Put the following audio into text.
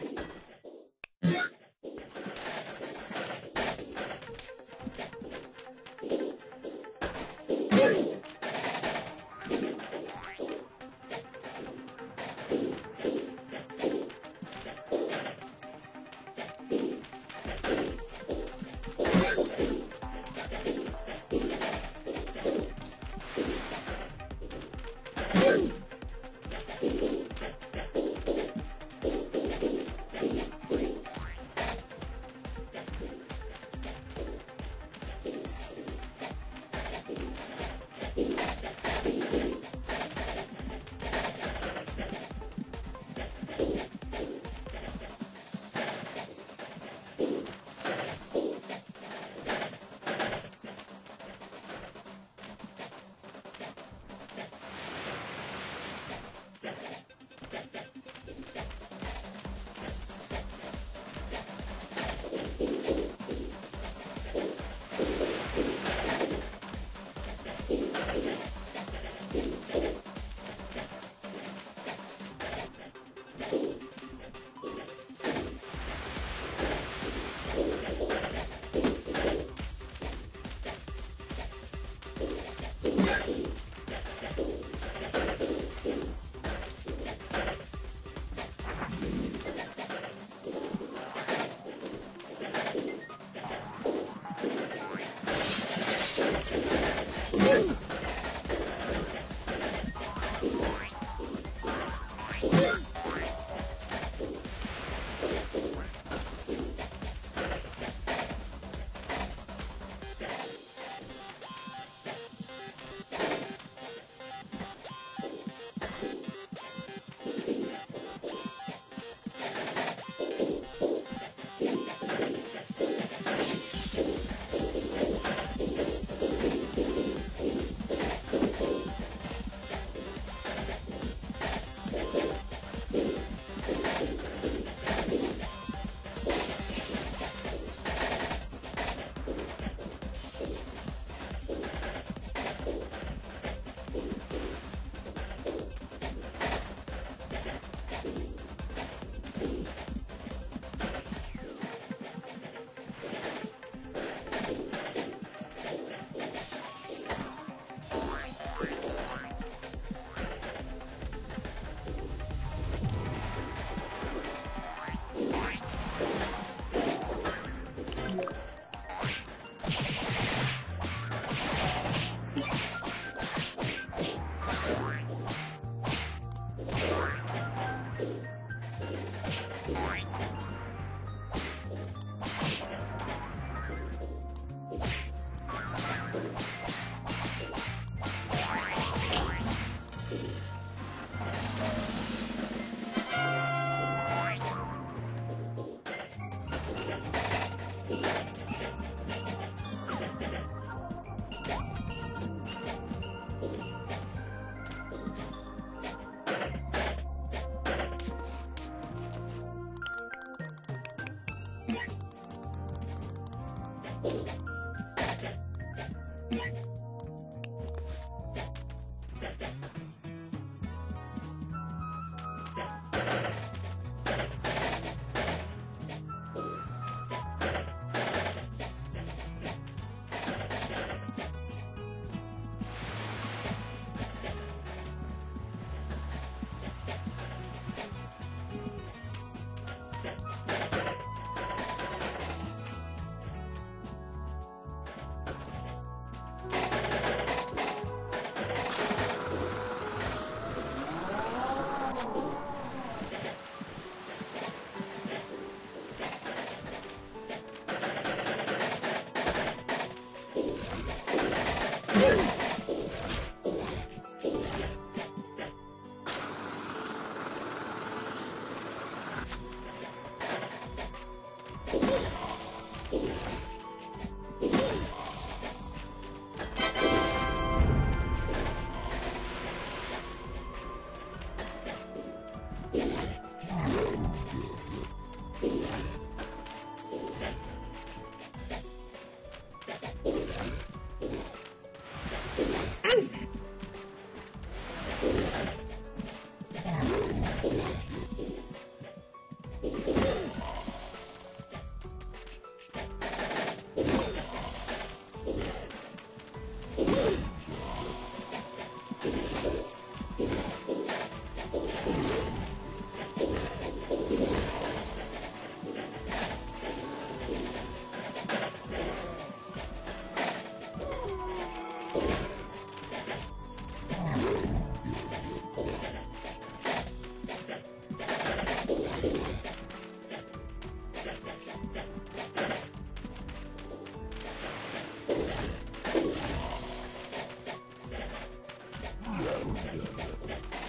Yes. ねっ。